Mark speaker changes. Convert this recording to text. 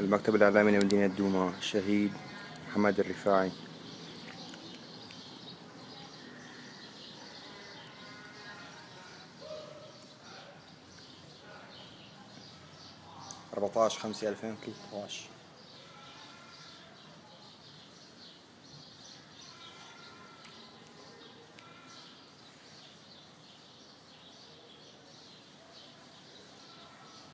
Speaker 1: المكتب الإعلامي لمدينة دوما الشهيد محمد الرفاعي. أربعتاش خمسة ألفين وثلاثة عشر